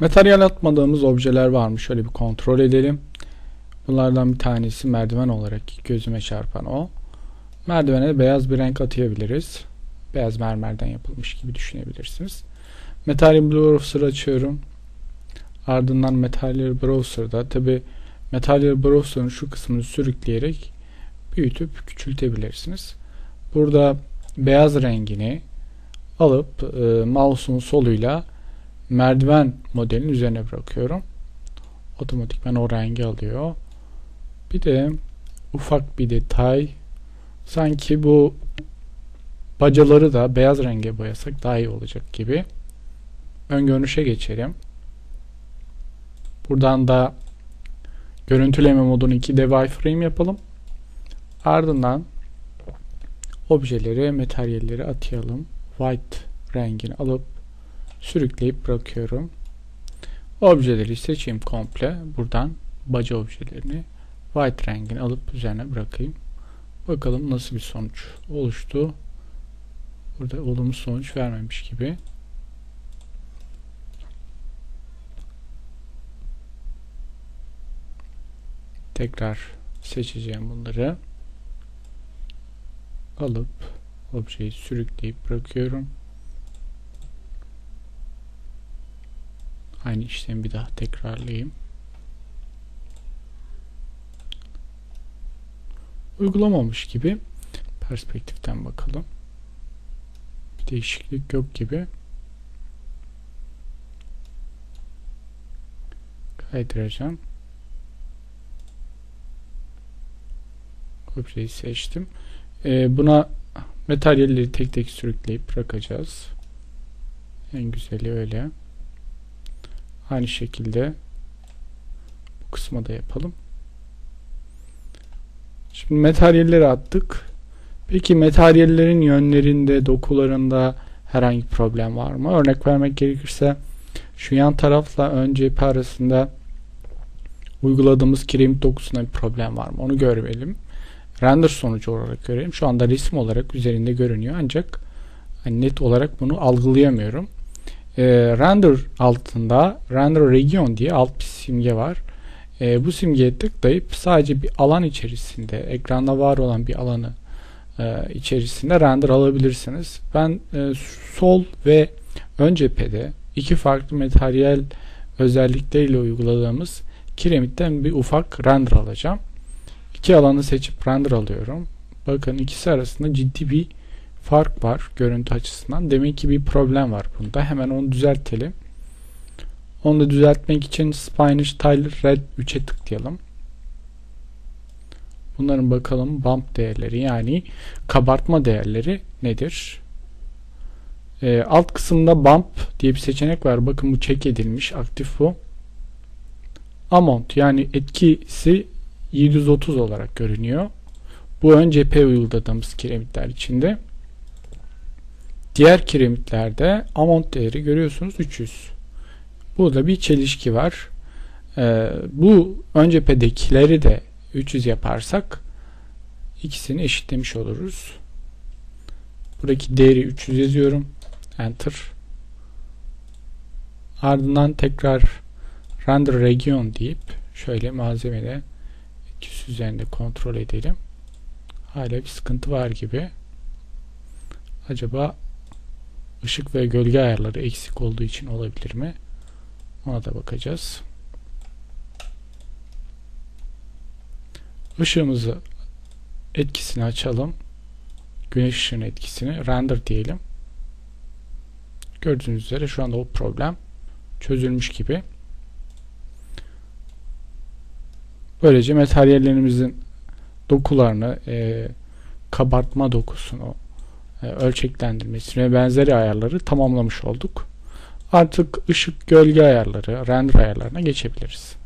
Materyal atmadığımız objeler var mı? Şöyle bir kontrol edelim. Bunlardan bir tanesi merdiven olarak gözüme çarpan o. Merdivene beyaz bir renk atayabiliriz. Beyaz mermerden yapılmış gibi düşünebilirsiniz. Material Browser açıyorum. Ardından Material Browser'da tabi Material Browser'ın şu kısmını sürükleyerek büyütüp küçültebilirsiniz. Burada beyaz rengini alıp e, mouse'un soluyla merdiven modelin üzerine bırakıyorum. Otomatikman o rengi alıyor. Bir de ufak bir detay sanki bu bacaları da beyaz renge boyasak daha iyi olacak gibi. Ön görünüşe geçelim. Buradan da görüntüleme modunu 2D wireframe yapalım. Ardından objeleri, materyalleri atayalım. White rengini alıp sürükleyip bırakıyorum. Objeleri seçeyim komple. Buradan baca objelerini white rengini alıp üzerine bırakayım. Bakalım nasıl bir sonuç oluştu. Burada olumlu sonuç vermemiş gibi. Tekrar seçeceğim bunları. Alıp objeyi sürükleyip bırakıyorum. Aynı işlemi bir daha tekrarlayayım. Uygulamamış gibi perspektiften bakalım. Bir değişiklik yok gibi. Kaydıracağım. Objeyi seçtim. Ee, buna materyalleri tek tek sürükleyip bırakacağız. En güzeli öyle. Aynı şekilde bu kısma da yapalım. Şimdi materyalleri attık. Peki materyallerin yönlerinde, dokularında herhangi bir problem var mı? Örnek vermek gerekirse şu yan tarafla ön cephe arasında uyguladığımız kiremit dokusunda bir problem var mı? Onu görelim. Render sonucu olarak görelim. Şu anda resim olarak üzerinde görünüyor ancak hani net olarak bunu algılayamıyorum e, render altında render region diye alt bir simge var. E, bu simgeye tıklayıp sadece bir alan içerisinde ekranda var olan bir alanı e, içerisinde render alabilirsiniz. Ben e, sol ve ön cephede iki farklı materyal özellikleriyle uyguladığımız kiremitten bir ufak render alacağım. İki alanı seçip render alıyorum. Bakın ikisi arasında ciddi bir fark var görüntü açısından. Demek ki bir problem var bunda. Hemen onu düzeltelim. Onu da düzeltmek için Spanish Tile Red 3'e tıklayalım. Bunların bakalım bump değerleri yani kabartma değerleri nedir? Ee, alt kısımda bump diye bir seçenek var. Bakın bu çek edilmiş. Aktif bu. Amount yani etkisi 730 olarak görünüyor. Bu ön cephe uyguladığımız kiremitler içinde. Diğer kiremitlerde amount değeri görüyorsunuz 300. Burada bir çelişki var. Ee, bu ön cephedekileri de 300 yaparsak ikisini eşitlemiş oluruz. Buradaki değeri 300 yazıyorum. Enter. Ardından tekrar render region deyip şöyle malzemede etkisi üzerinde kontrol edelim. Hala bir sıkıntı var gibi. Acaba ışık ve gölge ayarları eksik olduğu için olabilir mi? Ona da bakacağız. Işığımızı etkisini açalım. Güneş ışığının etkisini render diyelim. Gördüğünüz üzere şu anda o problem çözülmüş gibi. Böylece materyallerimizin dokularını, e, kabartma dokusunu, e, ölçeklendirmesi ve benzeri ayarları tamamlamış olduk. Artık ışık gölge ayarları, render ayarlarına geçebiliriz.